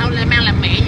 tao là mang làm mẹ.